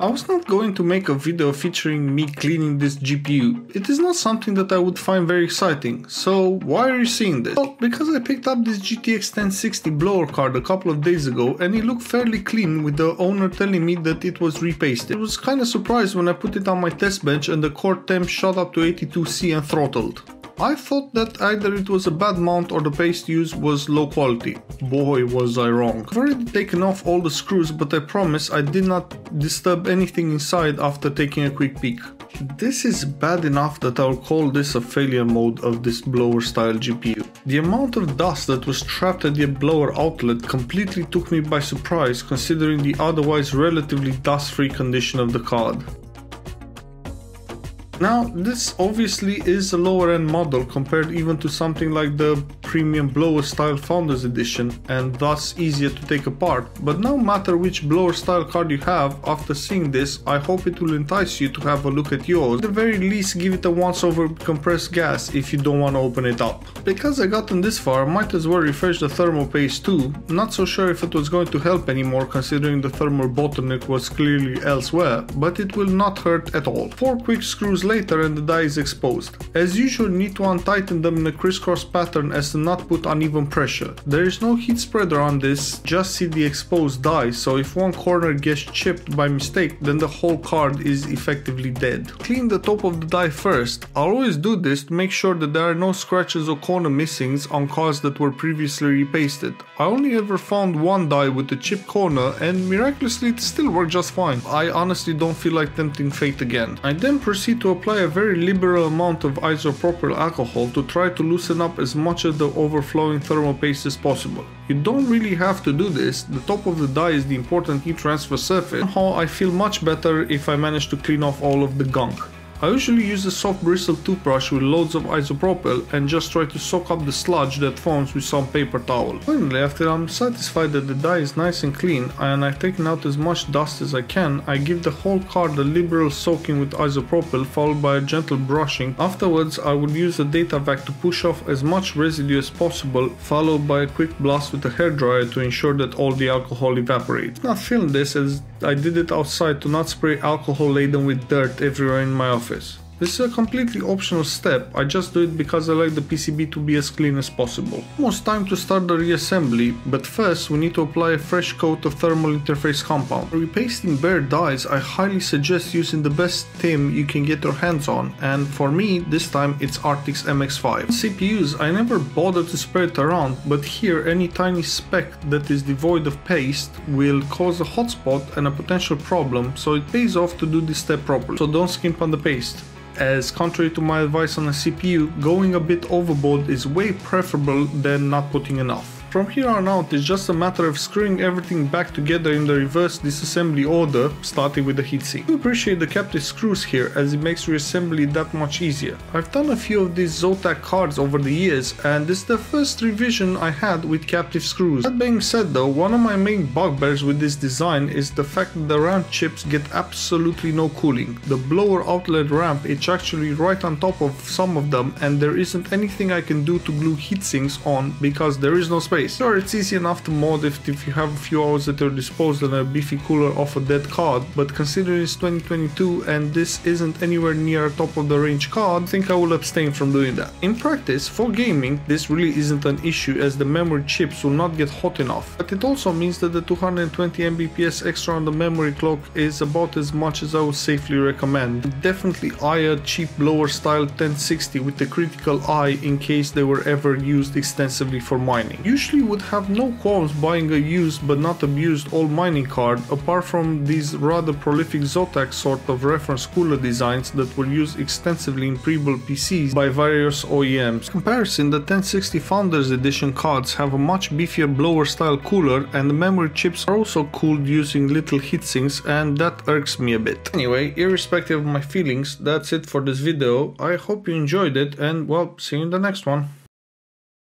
I was not going to make a video featuring me cleaning this GPU. It is not something that I would find very exciting. So why are you seeing this? Well, because I picked up this GTX 1060 blower card a couple of days ago and it looked fairly clean with the owner telling me that it was repasted. I was kinda surprised when I put it on my test bench and the core temp shot up to 82C and throttled. I thought that either it was a bad mount or the paste used was low quality. Boy was I wrong. I've already taken off all the screws but I promise I did not disturb anything inside after taking a quick peek. This is bad enough that I'll call this a failure mode of this blower style GPU. The amount of dust that was trapped at the blower outlet completely took me by surprise considering the otherwise relatively dust free condition of the card. Now, this obviously is a lower end model compared even to something like the premium blower style Founders Edition and thus easier to take apart, but no matter which blower style card you have, after seeing this, I hope it will entice you to have a look at yours. At the very least, give it a once over compressed gas if you don't want to open it up. Because I gotten this far, might as well refresh the thermal paste too, not so sure if it was going to help anymore considering the thermal bottleneck was clearly elsewhere, but it will not hurt at all. 4 quick screws later and the die is exposed. As usual need to untighten them in a crisscross pattern as to not put uneven pressure. There is no heat spreader on this, just see the exposed die so if one corner gets chipped by mistake then the whole card is effectively dead. Clean the top of the die first. I'll always do this to make sure that there are no scratches or corner missings on cards that were previously repasted. I only ever found one die with a chipped corner and miraculously it still worked just fine. I honestly don't feel like tempting fate again. I then proceed to apply a very liberal amount of isopropyl alcohol to try to loosen up as much of the overflowing thermal paste as possible. You don't really have to do this, the top of the die is the important heat transfer surface, somehow I feel much better if I manage to clean off all of the gunk. I usually use a soft bristle toothbrush with loads of isopropyl and just try to soak up the sludge that forms with some paper towel. Finally, after I'm satisfied that the die is nice and clean and I've taken out as much dust as I can, I give the whole card a liberal soaking with isopropyl followed by a gentle brushing. Afterwards, I would use a DataVac to push off as much residue as possible, followed by a quick blast with a hairdryer to ensure that all the alcohol evaporates. Not feeling this as I did it outside to not spray alcohol laden with dirt everywhere in my office office. This is a completely optional step, I just do it because I like the PCB to be as clean as possible. Almost time to start the reassembly, but first we need to apply a fresh coat of thermal interface compound. For repasting bare dies, I highly suggest using the best TIM you can get your hands on, and for me, this time it's Arctic MX5. CPUs, I never bothered to spread it around, but here any tiny speck that is devoid of paste will cause a hotspot and a potential problem, so it pays off to do this step properly, so don't skimp on the paste as contrary to my advice on a CPU, going a bit overboard is way preferable than not putting enough. From here on out it's just a matter of screwing everything back together in the reverse disassembly order, starting with the heatsink. I appreciate the captive screws here as it makes reassembly that much easier. I've done a few of these Zotac cards over the years and this is the first revision I had with captive screws. That being said though, one of my main bugbears with this design is the fact that the RAM chips get absolutely no cooling. The blower outlet ramp is actually right on top of some of them and there isn't anything I can do to glue heatsinks on because there is no space Sure, it's easy enough to mod if, if you have a few hours at your disposal and a beefy cooler off a dead card, but considering it's 2022 and this isn't anywhere near a top of the range card, I think I will abstain from doing that. In practice, for gaming, this really isn't an issue as the memory chips will not get hot enough, but it also means that the 220 Mbps extra on the memory clock is about as much as I would safely recommend. Definitely eye a cheap blower style 1060 with a critical eye in case they were ever used extensively for mining. Usually usually would have no qualms buying a used but not abused old mining card apart from these rather prolific Zotac sort of reference cooler designs that were used extensively in pre-built PCs by various OEMs. In comparison, the 1060 Founders Edition cards have a much beefier blower style cooler and the memory chips are also cooled using little heatsinks and that irks me a bit. Anyway, irrespective of my feelings, that's it for this video. I hope you enjoyed it and well, see you in the next one.